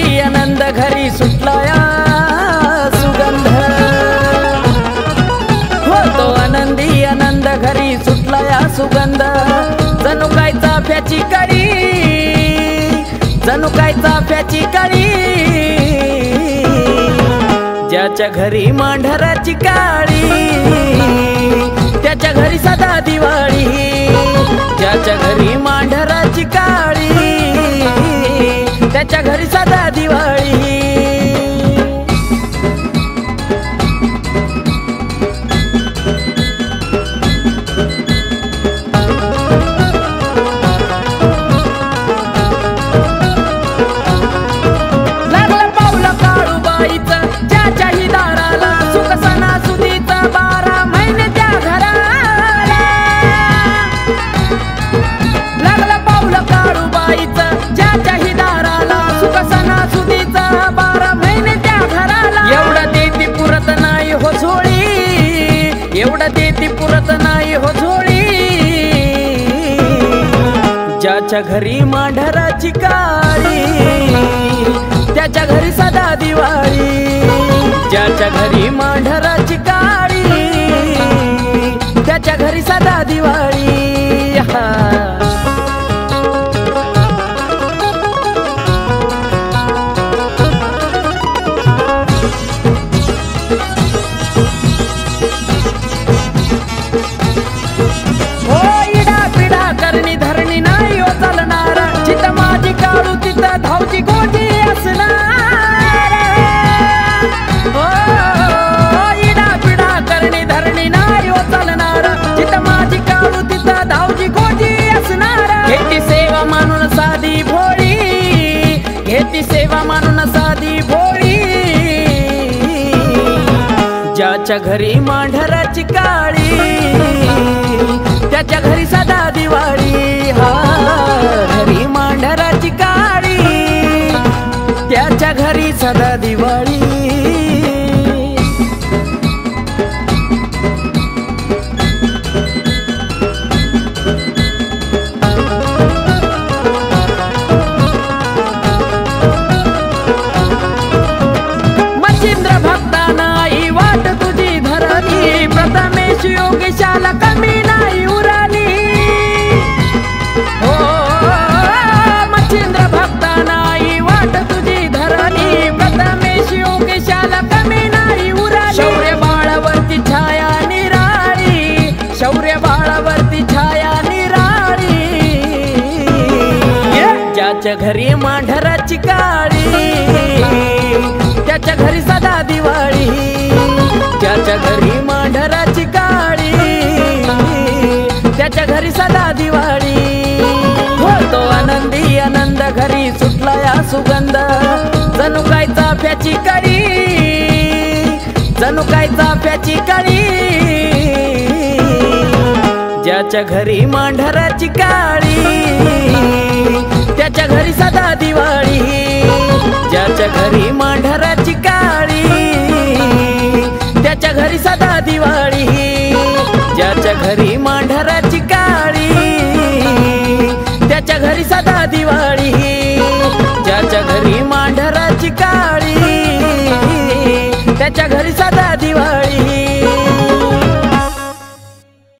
घरी आनंद घरी सुटला या सुगंध होतो आनंदी आनंद घरी सुटला या सुगंध. जणू काय चाफ्याची कळी जणू काय चाफ्याची कळी ज्याच्या घरी मांढराची काळी त्याच्या घरी सदा दिवाळी. ज्याच्याही दाराला सुख सणासुदीचा बारा महिने त्या घराला. लागलं पावलं काळूबाईचं ज्याच्याही दाराला सुख सणासुदीचा बारा महिने त्या घराला. एवढं देती पुरत नाही हो झोळी एवढं देती पुरत नाही हो झोळी. ज्याच्या घरी मांढराची काळी त्याच्या घरी सदा दिवाळी ज्याच्या घरी मानून साधी भोळी. घेती सेवा मानून साधी भोळी. ज्याच्या घरी मांढराची काळी त्याच्या घरी सदा दिवाळी. हा घरी धरली प्रथमेश योगेशाला कमी नाही. मांढराची काळी त्याच्या घरी सदा दिवाळी ज्याच्या घरी मांढराची काळी त्याच्या घरी सदा दिवाळी. होतो आनंदी आनंद घरी सुटला या सुगंध. जणू काय चाफ्याची कळी जणू काय चाफ्याची कळी. ज्याच्या घरी मांढराची काळी त्याच्या घरी सदा दिवाळी ज्याच्या घरी मांढराची काळी त्याच्या घरी सदा दिवाळी ज्याच्या घरी मांढराची